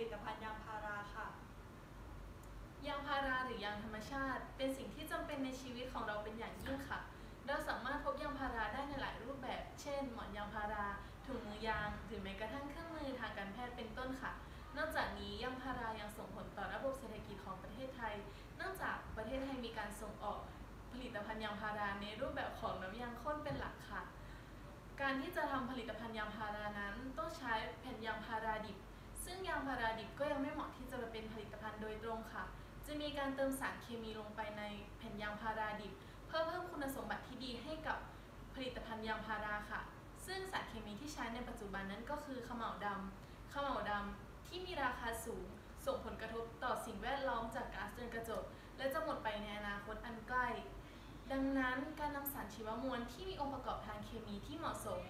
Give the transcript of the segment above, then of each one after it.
ลิตภัณฑ์ยางพาราค่ะ ยางพาราหรือยางธรรมชาติ เป็นสิ่งที่จำเป็นในชีวิตของเราเป็นอย่างยิ่งค่ะ เราสามารถพบยางพาราได้ในหลายรูปแบบ เช่น หมอนยางพาราถุงมือยาง หรือแม้กระทั่งเครื่องมือทางการแพทย์เป็นต้นค่ะ นอกจากนี้ยางพารายังส่งผลต่อระบบเศรษฐกิจของประเทศไทย เนื่องจากประเทศไทยมีการส่งออกผลิตภัณฑ์ยางพาราในรูปแบบของน้ำยางข้นเป็นหลักค่ะ การที่จะทำผลิตภัณฑ์ยางพารานั้น ต้องใช้แผ่นยางพาราดิบ ซึ่งยางพาราดิบก็ยังไม่เหมาะที่จะมาเป็นผลิตภัณฑ์โดยตรงค่ะ จะมีการเติมสารเคมีลงไปในแผ่นยางพาราดิบ เพื่อเพิ่มคุณสมบัติที่ดีให้กับผลิตภัณฑ์ยางพาราค่ะ ซึ่งสารเคมีที่ใช้ในปัจจุบันนั้นก็คือขมเหลาดำขมเหลาดำที่มีราคาสูง ส่งผลกระทบต่อสิ่งแวดล้อมจากก๊าซเรือนกระจก และจะหมดไปในอนาคตอันใกล้ ดังนั้นการนำสารชีวมวลที่มีองค์ประกอบทางเคมีที่เหมาะสม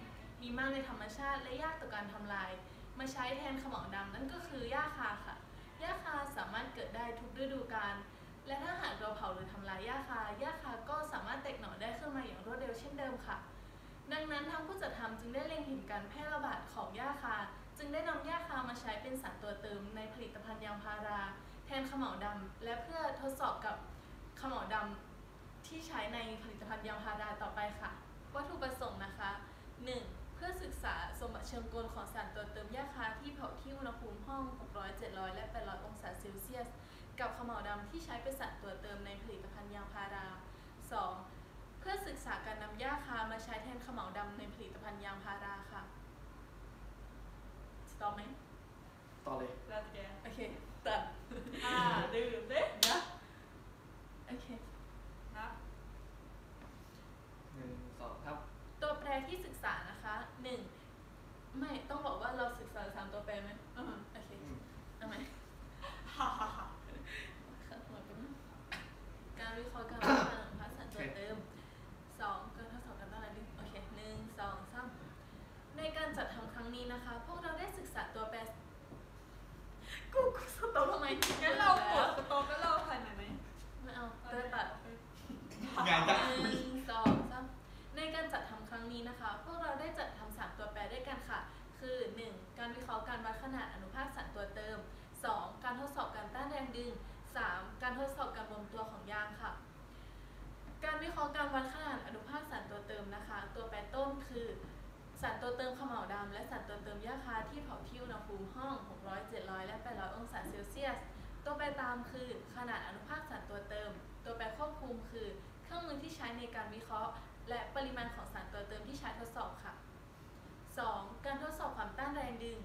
มีมากในธรรมชาติและยากต่อการทำลาย มาใช้แทนขมเหลาดำนั่นก็คือหญ้าคาค่ะหญ้าคาสามารถเกิดได้ทุกฤดูกาลและถ้าหากเราเผาหรือทำลายหญ้าคาหญ้าคาก็สามารถแตกหน่อได้ขึ้นมาอย่างรวดเร็วเช่นเดิมค่ะ ดังนั้นทางผู้จัดทำจึงได้เล็งเห็นการแพร่ระบาดของหญ้าคา จึงได้นำหญ้าคามาใช้เป็นสารตัวเติมในผลิตภัณฑ์ยางพารา แทนขมเหลาดำและเพื่อทดสอบกับขมเหลาดำที่ใช้ในผลิตภัณฑ์ยางพาราต่อไปค่ะ วัตถุประสงค์นะคะ 1. เพื่อศึกษาสมบัติ เชิงกลของสารตัวเติมหญ้าคาที่เผาที่อุณหภูมิห้อง 600 700 และ 800 องศาเซลเซียส กับขมเหลาดำที่ใช้เป็นสารตัวเติมในผลิตภัณฑ์ยางพารา 2. เพื่อศึกษาการนำหญ้าคามาใช้แทนขมเหลาดำในผลิตภัณฑ์ยางพาราค่ะสตอปไหมต่อเลยแล้วแก โอเค ตัด อ่าดื่มเด้ นะโอเค นับ หนึ่งสองครับ ตัวแปรที่ศึกษานะคะ 1. ไม่ต้องบอกว่าเราศึกษาสามตัวแปรไหม อืม โอเค อืม เอาไหม ฮ่าฮ่าฮ่า ค่ะหัวเป็นการวิเคราะห์การพัฒนาของภาษาตัวเติม 2. การทดสอบการตั้งรายดึงโอเคหนึ่งสองสามในการจัดทำครั้งนี้นะคะ พวกเราได้ศึกษาตัวแปร กูกู stop ทำไม งั้นเรากด stop แล้วเราถ่ายใหม่ไหม ไม่เอาเตอตัด งานจัง หนึ่งสองสามในการจัดทำครั้งนี้นะคะ พวกเราได้จัดทำสามตัวแปรด้วยกันค่ะ คือ 1. การวิเคราะห์การวัดขนาดอนุภาคสารตัวเติม 2. การทดสอบการต้านแรงดึง 3. การทดสอบการรวมตัวของยางค่ะ การวิเคราะห์การวัดขนาดอนุภาคสารตัวเติมนะคะ ตัวแปรต้นคือ สารตัวเติมขมเหลาดำและสารตัวเติมหญ้าคาที่เผาที่อุณหภูมิห้อง 600 700 และ 800 องศาเซลเซียส ตัวแปรตามคือขนาดอนุภาคสารตัวเติม ตัวแปรควบคุมคือ เครื่องมือที่ใช้ในการวิเคราะห์ และปริมาณของสารตัวเติมที่ใช้ทดสอบค่ะ 2. การทดสอบความต้านแรงดึง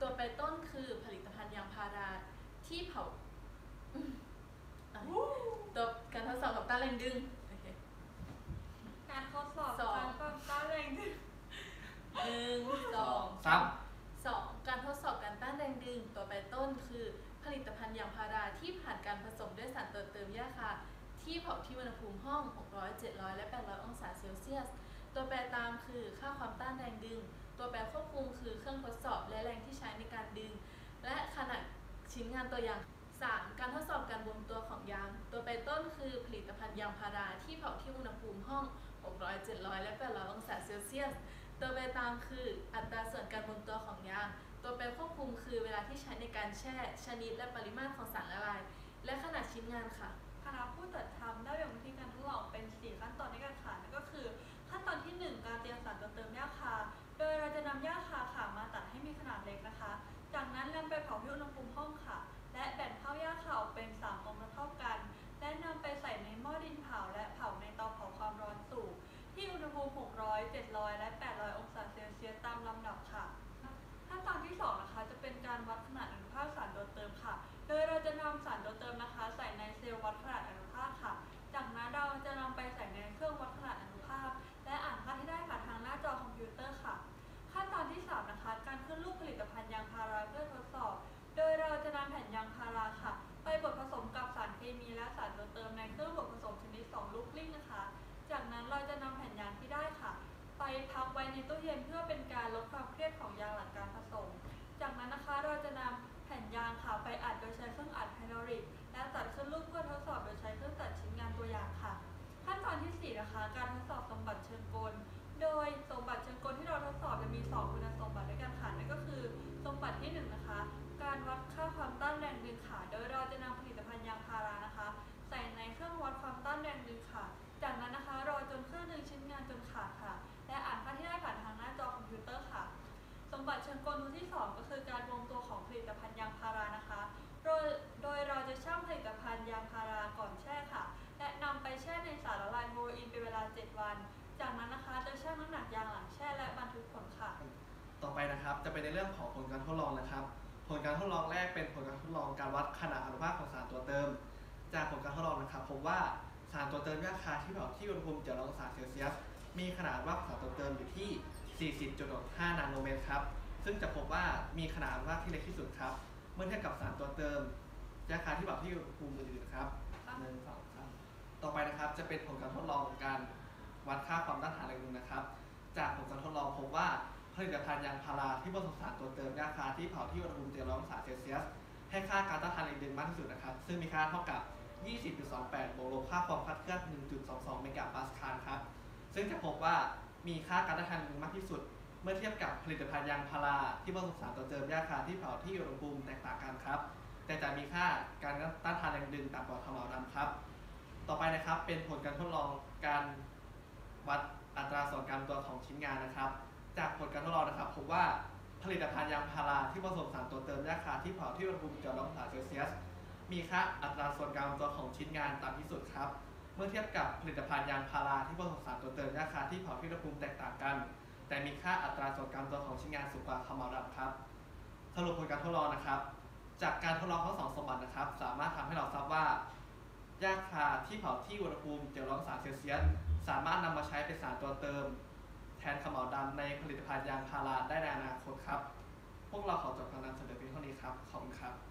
ตัวแปรต้นคือผลิตภัณฑ์ยางพาราที่เผาอืมอะตัวการทดสอบความต้านแรงดึงโอเคการทดสอบสอง อุณหภูมิห้อง 600 700 และ 800 องศาเซลเซียส ตัวแปรตามคือค่าความต้านแรงดึง ตัวแปรควบคุมคือเครื่องทดสอบและแรงที่ใช้ในการดึง และขนาดชิ้นงานตัวอย่าง 3. การทดสอบการรวมตัวของยาง ตัวแปรต้นคือผลิตภัณฑ์ยางพาราที่เผาที่อุณหภูมิห้อง 600 700 และ 800 องศาเซลเซียส ตัวแปรตามคืออัตราส่วนการรวมตัวของยาง ตัวแปรควบคุมคือเวลาที่ใช้ในการแช่ ชนิดและปริมาตรของสารละลาย และขนาดชิ้นงานค่ะ ณะผู้จัดทำได้แบ่งวิธีการทดลองเป็น 4 ขั้นตอนในการค่ะนั่นก็คือ ขั้นตอนที่ 1 การเตรียมสารตัวเติมหญ้าคา โดยเราจะนำหญ้าคาค่ะมาตัดให้มีขนาดเล็กนะคะ จากนั้นนำไปเผาที่อุณหภูมิห้องค่ะ และแบ่งข้าวหญ้าคาออกเป็น3องค์เท่ากัน และนำไปใส่ในหม้อดินเผาและเผาในเตาเผาความร้อนสูงที่อุณหภูมิ 600 700 และ 800 องศาเซลเซียสตามลำดับค่ะขั้นตอนที่สองนะคะจะเป็นการวัดขนาดอนุภาคสารตัวเติมค่ะ โดยเราจะนำสารตัวเติมนะคะ ใส่ในเซลล์วัดขนาด การทดสอบสมบัติเชิงกล โดยสมบัติเชิงกลที่เราทดสอบจะมี 2 คุณสมบัติด้วยกันค่ะนั่นก็คือ สมบัติที่ 1 นะคะ การวัดค่าความต้านแรงดึงขา โดยเราจะนำผลิตภัณฑ์ยางพารานะคะใส่ในเครื่องวัดความต้านแรงดึงขาะจากนั้นนะคะรอจนเครื่องดึงชิ้นงานจนขาดค่ะ และอ่านค่าที่ได้ผ่านทางหน้าจอคอมพิวเตอร์ค่ะ สมบัติเชิงกลที่ 2 ก็คือการรวมตัว ไปนะครับ จะเป็นในเรื่องของผลการทดลองนะครับ ผลการทดลองแรกเป็นผลการทดลองการวัดขนาดอนุภาคของสารตัวเติม จากผลการทดลองนะครับพบว่าสารตัวเติมยาคาที่เผาที่อุณหภูมิ7องศาเซลเซียสมีขนาดอนุภาสารตัวเติมอยู่ที่ 40.5 นาโนเมตรครับซึ่งจะพบว่ามีขนาดอนุภาที่เล็กที่สุดครับ เมื่อเทียบกับสารตัวเติมยาคาที่เผาที่อุณหภูมิอื่นๆครับหนึ่งสองสามต่อไปนะครับจะเป็นผลการทดลองการวัดค่าความต้านทานแรงดึงนะครับ จากผลการทดลองพบว่า ผลิตภัณฑ์ยางพาราที่ผสมสารตัวเติมยาคาที่เผาที่อุณหภูมิ700องศาเซลเซียส ให้ค่าการต้านทานแรงดึงมากที่สุดนะครับ ซึ่งมีค่าเท่ากับ 20.28 บวกลบค่าความคลาดเคลื่อน 1.22 เมกะปาสคาลครับ ซึ่งจะพบว่ามีค่าการต้านทานแรงดึงมากที่สุด เมื่อเทียบกับผลิตภัณฑ์ยางพาราที่ผสมสารตัวเติมยาคาที่เผาที่อุณหภูมิแตกต่างกันครับ แต่จะมีค่าการต้านทานแรงดึงต่ำกว่าขมเหลาดำครับ ต่อไปนะครับเป็นผลการทดลองการวัดอัตราส่วนการตัวของชิ้นงานนะครับ จากผลการทดลองนะครับพบว่าผลิตภัณฑ์ยางพาราที่ผสมสารตัวเติมยาคาที่เผาที่อุณหภูมิ7องศาเซลเซียส มีค่าอัตราส่วนการตัวของชิ้นงานต่ำที่สุดครับ เมื่อเทียบกับผลิตภัณฑ์ยางพาราที่ผสมสารตัวเติมยาคาที่เผาที่อุณหภูมิแตกต่างกัน แต่มีค่าอัตราส่วนการตัวของชิ้นงานสูงกว่าขมเหลาดำครับ สรุปผลการทดลองนะครับ จากการทดลองทั้งสองสมบัตินะครับ สามารถทำให้เราทราบว่ายาคาที่เผาที่อุณหภูมิ7องศาเซลเซียส สามารถนำมาใช้เป็นสารตัวเติม แทนขมเหลาดำในผลิตภัณฑ์ยางพาราได้ในอนาคตครับ พวกเราขอจบการนำเสนอเพียงเท่านี้ครับ ขอบคุณครับ